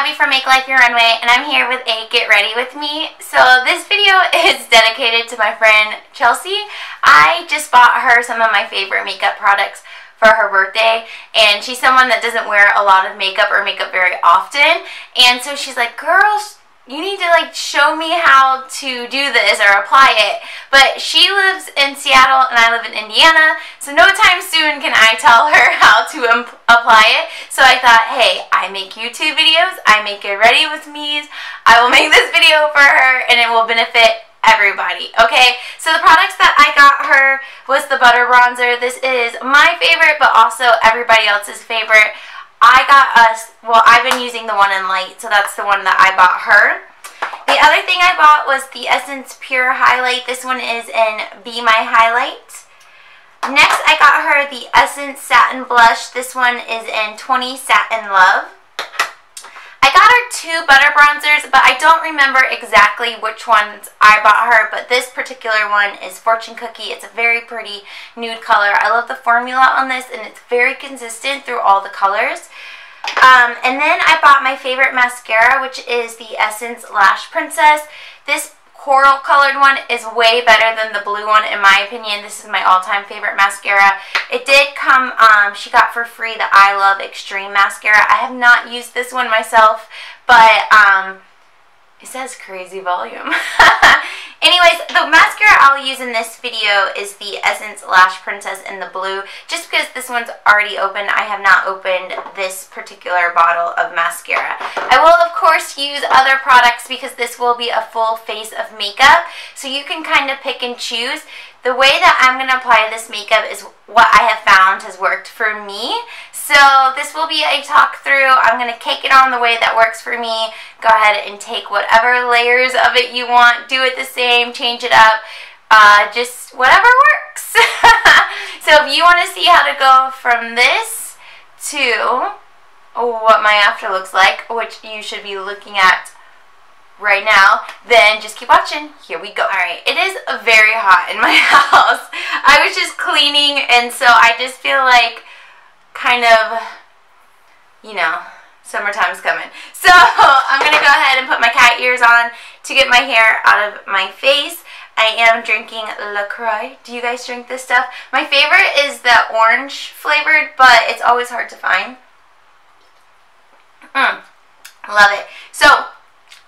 Abby from Make Life Your Runway, and I'm here with a Get Ready With Me. So this video is dedicated to my friend Chelsey. I just bought her some of my favorite makeup products for her birthday, and she's someone that doesn't wear a lot of makeup or makeup very often, and so she's like, girls, you need to like show me how to do this or apply it. But she lives in Seattle and I live in Indiana, so no time soon can I tell her how to apply it. So I thought, hey, I make YouTube videos, I make it ready with me's, I will make this video for her and it will benefit everybody, okay? So the products that I got her was the Butter Bronzer. This is my favorite, but also everybody else's favorite. I got us, well, I've been using the one in light, so that's the one that I bought her. The other thing I bought was the Essence Pure Highlight. This one is in Be My Highlight. Next, I got her the Essence Satin Blush. This one is in 20 Satin Love. I got her two butter bronzers, but I don't remember exactly which ones I bought her, but this particular one is Fortune Cookie. It's a very pretty nude color. I love the formula on this, and it's very consistent through all the colors. Um, and then I bought my favorite mascara, which is the Essence Lash Princess. This coral colored one is way better than the blue one in my opinion. This is my all-time favorite mascara. It did come, um, she got for free the I Love Extreme mascara. I have not used this one myself, but um, it says crazy volume. Anyways, the mascara I'll use in this video is the Essence Lash Princess in the blue. Just because this one's already open, I have not opened this particular bottle of mascara. I will, of course, use other products because this will be a full face of makeup. So you can kind of pick and choose. The way that I'm going to apply this makeup is what I have found has worked for me. So this will be a talk through. I'm going to cake it on the way that works for me. Go ahead and take whatever layers of it you want. Do it the same. Change it up. Uh, just whatever works. so if you want to see how to go from this to what my after looks like, which you should be looking at right now, then just keep watching. Here we go. Alright, it is very hot in my house. I was just cleaning and so I just feel like kind of, you know, summertime's coming. So I'm going to go ahead and put my cat ears on to get my hair out of my face. I am drinking LaCroix. Do you guys drink this stuff? My favorite is the orange flavored, but it's always hard to find. Mmm, love it. So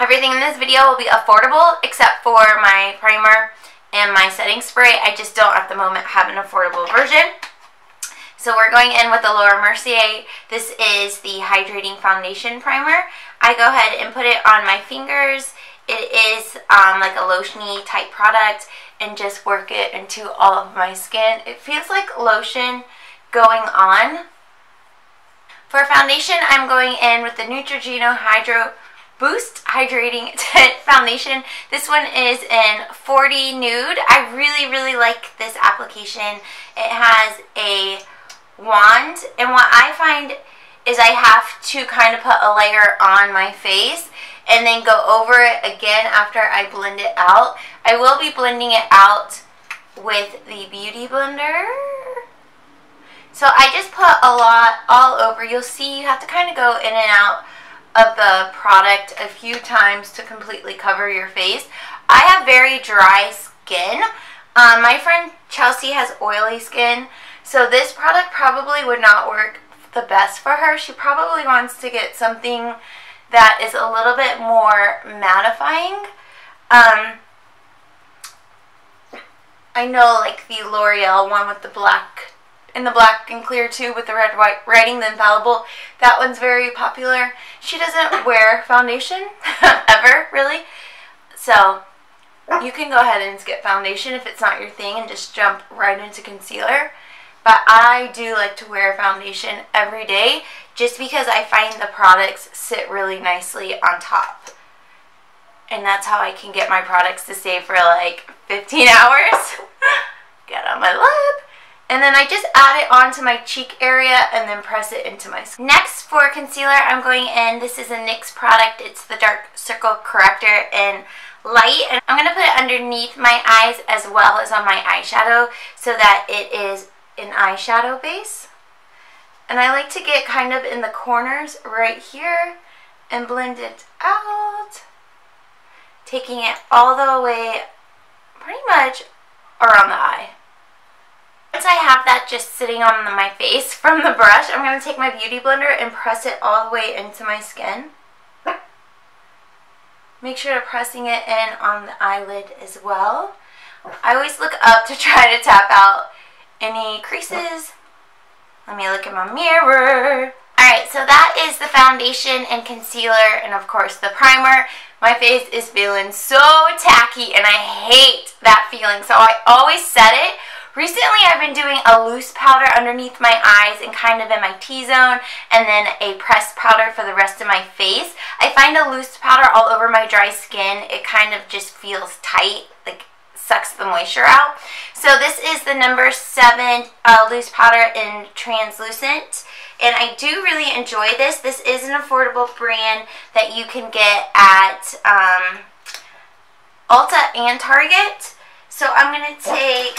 Everything in this video will be affordable except for my primer and my setting spray. I just don't at the moment have an affordable version. So we're going in with the Laura Mercier. This is the Hydrating Foundation Primer. I go ahead and put it on my fingers. It is um, like a lotiony type product and just work it into all of my skin. It feels like lotion going on. For foundation, I'm going in with the Neutrogena Hydro Boost Hydrating Tint Foundation. This one is in 40 Nude. I really, really like this application. It has a wand, and what I find is I have to kind of put a layer on my face and then go over it again after I blend it out. I will be blending it out with the Beauty Blender. So I just put a lot all over. You'll see you have to kind of go in and out of the product a few times to completely cover your face. I have very dry skin. Um, my friend Chelsey has oily skin, so this product probably would not work the best for her. She probably wants to get something that is a little bit more mattifying. Um, I know like the L'Oreal one with the black in the black and clear too with the red white writing, the infallible. That one's very popular. She doesn't wear foundation ever, really. So you can go ahead and skip foundation if it's not your thing and just jump right into concealer. But I do like to wear foundation every day just because I find the products sit really nicely on top. And that's how I can get my products to stay for like 15 hours. get on my lip. And then I just add it onto my cheek area and then press it into my skin. Next for concealer, I'm going in, this is a NYX product. It's the Dark Circle Corrector in Light. And I'm going to put it underneath my eyes as well as on my eyeshadow so that it is an eyeshadow base. And I like to get kind of in the corners right here and blend it out. Taking it all the way pretty much around the eye. Once I have that just sitting on my face from the brush, I'm going to take my Beauty Blender and press it all the way into my skin. Make sure to pressing it in on the eyelid as well. I always look up to try to tap out any creases. Let me look in my mirror. Alright, so that is the foundation and concealer and of course the primer. My face is feeling so tacky and I hate that feeling. So I always set it Recently, I've been doing a loose powder underneath my eyes and kind of in my T-zone, and then a pressed powder for the rest of my face. I find a loose powder all over my dry skin, it kind of just feels tight, sucks the moisture out. So this is the number 7 uh, loose powder in translucent. And I do really enjoy this. This is an affordable brand that you can get at um, Ulta and Target. So I'm going to take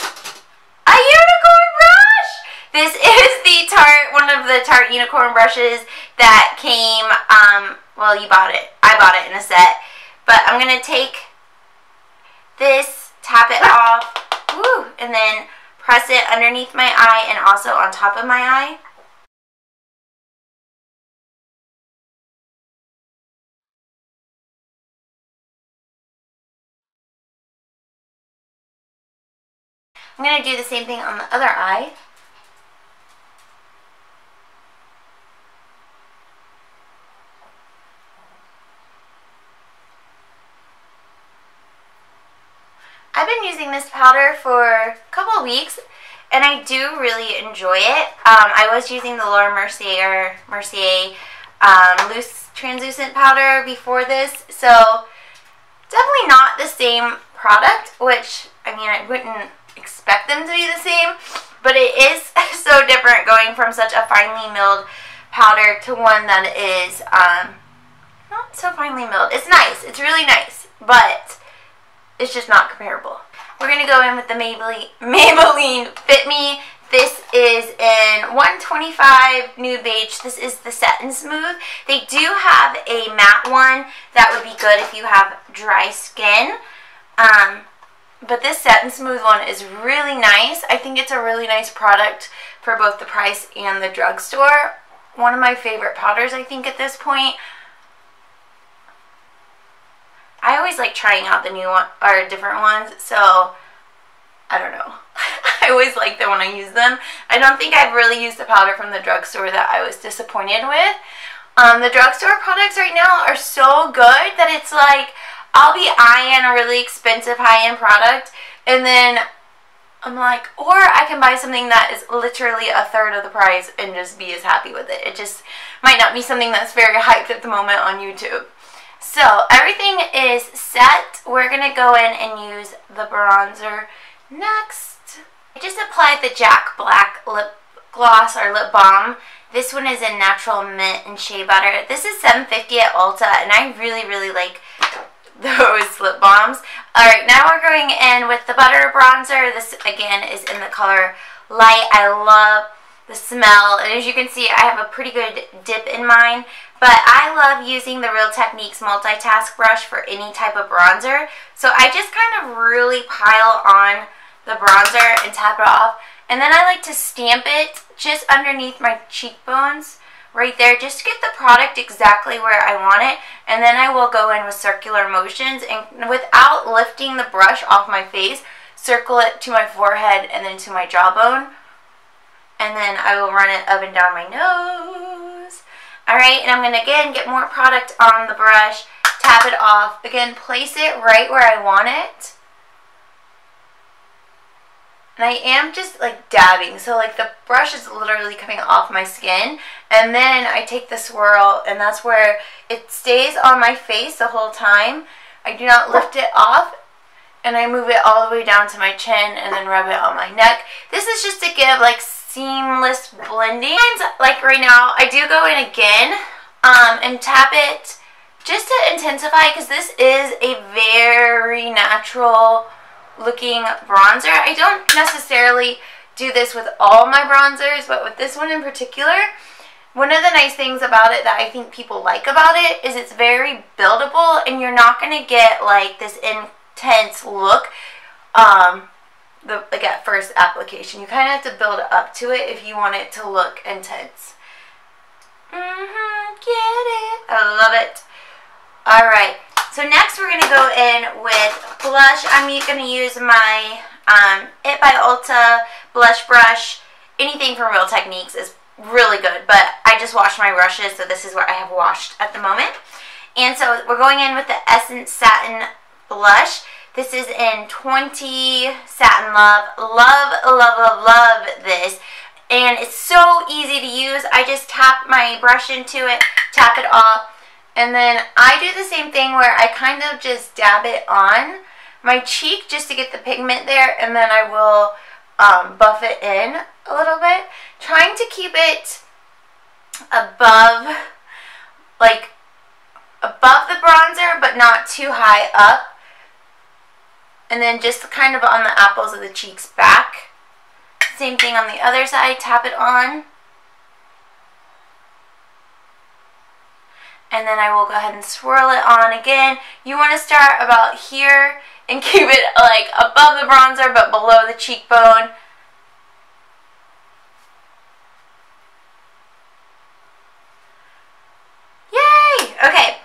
a unicorn brush! This is the Tarte, one of the Tarte unicorn brushes that came, um, well, you bought it. I bought it in a set. But I'm going to take this, tap it off, woo, and then press it underneath my eye and also on top of my eye. I'm going to do the same thing on the other eye. I've been using this powder for a couple weeks and I do really enjoy it. Um, I was using the Laura Mercier, Mercier um, loose translucent powder before this, so definitely not the same product, which, I mean, I wouldn't expect them to be the same, but it is so different going from such a finely milled powder to one that is um, not so finely milled. It's nice. It's really nice, but it's just not comparable. We're going to go in with the Maybelline, Maybelline Fit Me. This is in 125 Nude Beige. This is the Satin Smooth. They do have a matte one that would be good if you have dry skin. Um, but this Satin Smooth one is really nice. I think it's a really nice product for both the price and the drugstore. One of my favorite powders, I think, at this point. I always like trying out the new one, or different ones, so I don't know. I always like them when I use them. I don't think I've really used the powder from the drugstore that I was disappointed with. Um, the drugstore products right now are so good that it's like, I'll be eyeing a really expensive high-end product and then I'm like, or I can buy something that is literally a third of the price and just be as happy with it. It just might not be something that's very hyped at the moment on YouTube. So everything is set. We're going to go in and use the bronzer next. I just applied the Jack Black lip gloss or lip balm. This one is in natural mint and shea butter. This is 750 at Ulta and I really, really like those lip balms. Alright, now we're going in with the Butter Bronzer. This, again, is in the color Light. I love the smell. And as you can see, I have a pretty good dip in mine. But I love using the Real Techniques multitask brush for any type of bronzer. So I just kind of really pile on the bronzer and tap it off. And then I like to stamp it just underneath my cheekbones right there just to get the product exactly where I want it and then I will go in with circular motions and without lifting the brush off my face circle it to my forehead and then to my jawbone and then I will run it up and down my nose alright and I'm going to again get more product on the brush tap it off again place it right where I want it and I am just like dabbing. So like the brush is literally coming off my skin. And then I take the swirl and that's where it stays on my face the whole time. I do not lift it off and I move it all the way down to my chin and then rub it on my neck. This is just to give like seamless blending. Like right now, I do go in again um, and tap it just to intensify because this is a very natural looking bronzer. I don't necessarily do this with all my bronzers, but with this one in particular, one of the nice things about it that I think people like about it is it's very buildable and you're not going to get like this intense look um, the, like at first application. You kind of have to build up to it if you want it to look intense. Mm-hmm, get it. I love it. Alright, so next we're going to go in with blush. I'm going to use my um, It by Ulta blush brush. Anything from Real Techniques is really good, but I just washed my brushes, so this is what I have washed at the moment. And so we're going in with the Essence Satin Blush. This is in 20 Satin Love. Love, love, love, love this. And it's so easy to use. I just tap my brush into it, tap it off, and then I do the same thing where I kind of just dab it on my cheek just to get the pigment there, and then I will um, buff it in a little bit. Trying to keep it above, like, above the bronzer, but not too high up. And then just kind of on the apples of the cheeks back. Same thing on the other side, tap it on. And then I will go ahead and swirl it on again. You want to start about here and keep it like above the bronzer but below the cheekbone. Yay! Okay,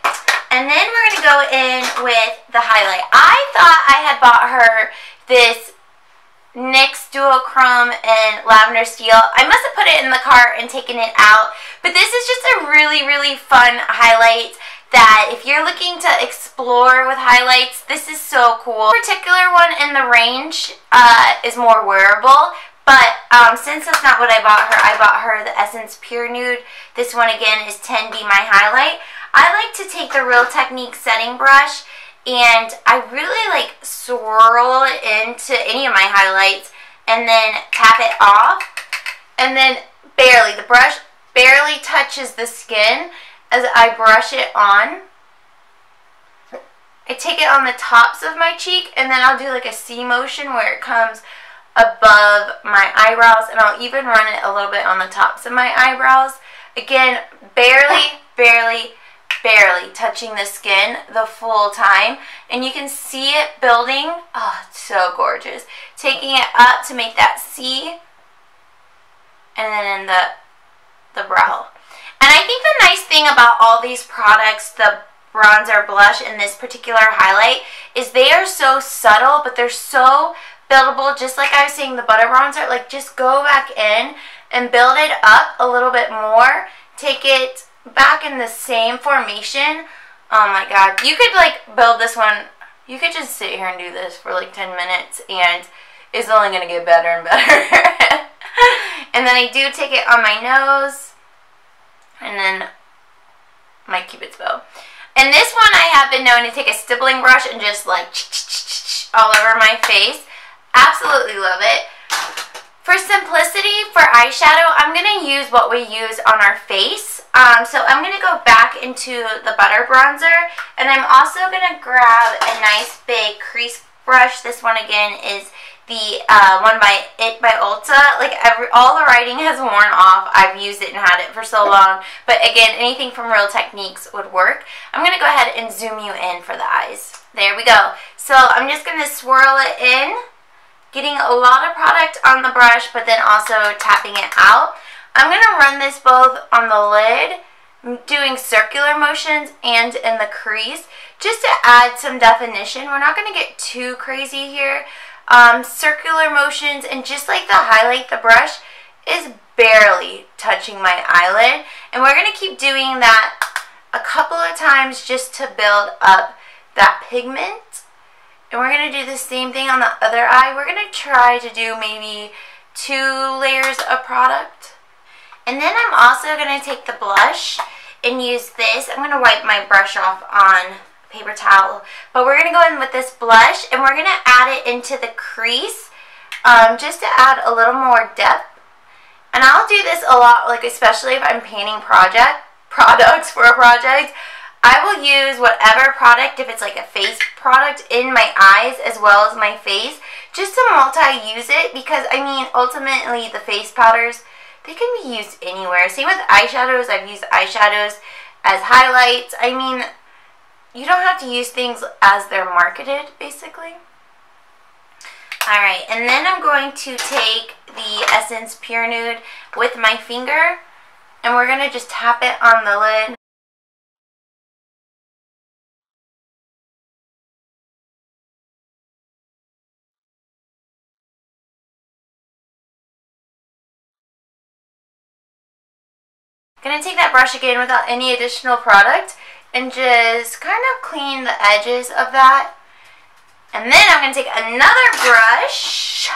and then we're going to go in with the highlight. I thought I had bought her this NYX Duochrome and Lavender Steel. I must have put it in the cart and taken it out, but this is just a really, really fun highlight that if you're looking to explore with highlights, this is so cool. This particular one in the range uh, is more wearable, but um, since that's not what I bought her, I bought her the Essence Pure Nude. This one again is 10 Be My Highlight. I like to take the Real Technique setting brush and I really like swirl it into any of my highlights and then tap it off and then barely, the brush barely touches the skin as I brush it on. I take it on the tops of my cheek and then I'll do like a C motion where it comes above my eyebrows and I'll even run it a little bit on the tops of my eyebrows. Again, barely, barely, barely touching the skin the full time and you can see it building. Oh, it's so gorgeous. Taking it up to make that C and then in the, the brow. And I think the nice thing about all these products, the bronzer, blush, and this particular highlight, is they are so subtle, but they're so buildable. Just like I was saying, the butter bronzer, like just go back in and build it up a little bit more. Take it back in the same formation. Oh my god. You could like build this one. You could just sit here and do this for like 10 minutes and it's only going to get better and better. and then I do take it on my nose and then my cupid's bow. And this one I have been known to take a stippling brush and just like all over my face. Absolutely love it. For simplicity, for eyeshadow, I'm going to use what we use on our face. Um, so I'm going to go back into the Butter Bronzer. And I'm also going to grab a nice big crease brush. This one again is the uh, one by It by Ulta. Like every, all the writing has worn off. I've used it and had it for so long. But again, anything from Real Techniques would work. I'm going to go ahead and zoom you in for the eyes. There we go. So I'm just going to swirl it in. Getting a lot of product on the brush, but then also tapping it out. I'm going to run this both on the lid, doing circular motions, and in the crease, just to add some definition. We're not going to get too crazy here, um, circular motions and just like the highlight the brush is barely touching my eyelid. And we're going to keep doing that a couple of times just to build up that pigment. And we're going to do the same thing on the other eye. We're going to try to do maybe two layers of product and then I'm also going to take the blush and use this I'm going to wipe my brush off on paper towel. But we're going to go in with this blush and we're going to add it into the crease um, just to add a little more depth. And I'll do this a lot, like especially if I'm painting project products for a project. I will use whatever product, if it's like a face product, in my eyes as well as my face, just to multi-use it because, I mean, ultimately the face powders, they can be used anywhere. Same with eyeshadows. I've used eyeshadows as highlights. I mean, you don't have to use things as they're marketed, basically. Alright, and then I'm going to take the Essence Pure Nude with my finger, and we're going to just tap it on the lid. To take that brush again without any additional product and just kind of clean the edges of that. And then I'm to take another brush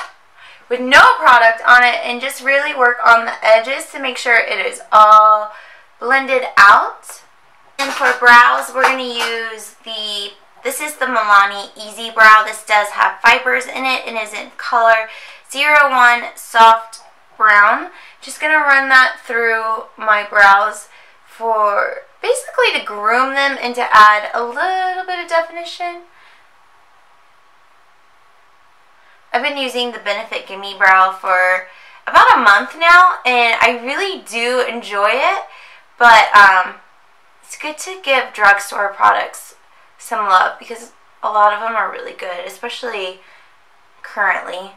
with no product on it and just really work on the edges to make sure it is all blended out. And for brows, we're to use the, this is the Milani Easy Brow. This does have fibers in it and is in color 01 Soft Brown. Just going to run that through my brows for basically to groom them and to add a little bit of definition. I've been using the Benefit Gimme Brow for about a month now and I really do enjoy it but um, it's good to give drugstore products some love because a lot of them are really good especially currently.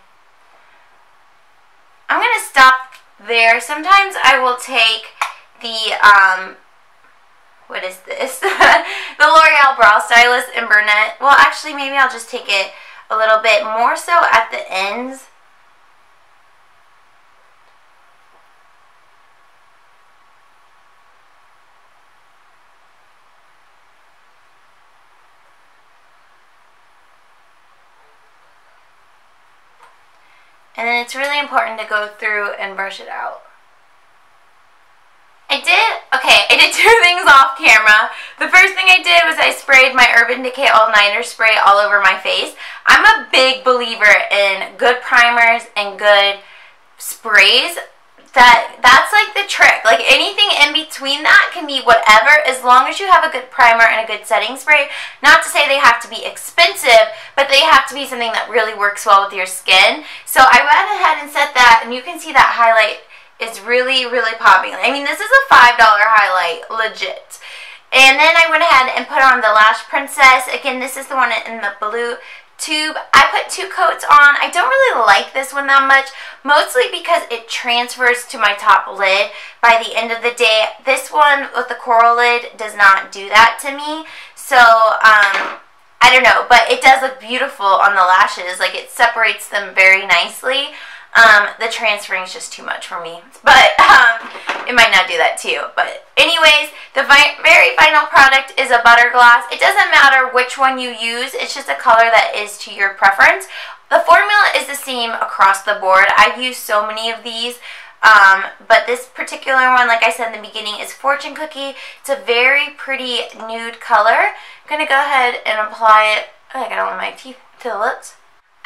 I'm going to stop there. Sometimes I will take the, um, what is this? the L'Oreal Brow Stylist in Brunette. Well, actually, maybe I'll just take it a little bit more so at the ends. And then it's really important to go through and brush it out. I did, okay, I did two things off camera. The first thing I did was I sprayed my Urban Decay All Nighter spray all over my face. I'm a big believer in good primers and good sprays that that's like the trick. Like anything in between that can be whatever as long as you have a good primer and a good setting spray. Not to say they have to be expensive, but they have to be something that really works well with your skin. So I went ahead and set that and you can see that highlight is really, really popping. I mean, this is a $5 highlight, legit. And then I went ahead and put on the Lash Princess. Again, this is the one in the blue tube. I put two coats on. I don't really like this one that much, mostly because it transfers to my top lid by the end of the day. This one with the coral lid does not do that to me. So, um, I don't know, but it does look beautiful on the lashes. Like, it separates them very nicely. Um, the transferring is just too much for me. But um, it might not do that to you. But anyways, the very final product is a butter gloss. It doesn't matter which one you use. It's just a color that is to your preference. The formula is the same across the board. I've used so many of these. Um, but this particular one, like I said in the beginning, is Fortune Cookie. It's a very pretty nude color. I'm going to go ahead and apply it. Oh, I got it on my teeth to the lips.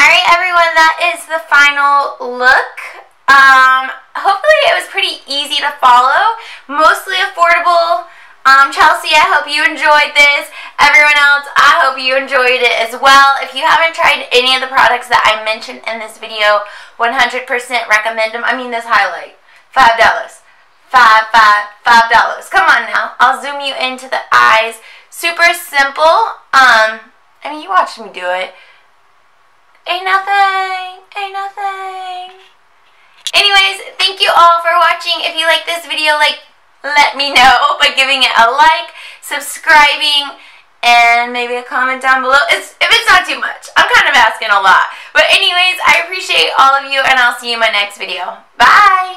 Alright everyone, that is the final look. Um, hopefully it was pretty easy to follow. Mostly affordable. Um, Chelsey, I hope you enjoyed this. Everyone else, I hope you enjoyed it as well. If you haven't tried any of the products that I mentioned in this video, 100% recommend them. I mean this highlight, $5. Five, five, five dollars. Come on now. I'll zoom you into the eyes. Super simple. Um, I mean, you watched me do it. Ain't nothing. Ain't nothing. Anyways, thank you all for watching. If you like this video, like, let me know by giving it a like, subscribing, and maybe a comment down below. It's, if it's not too much. I'm kind of asking a lot. But anyways, I appreciate all of you, and I'll see you in my next video. Bye!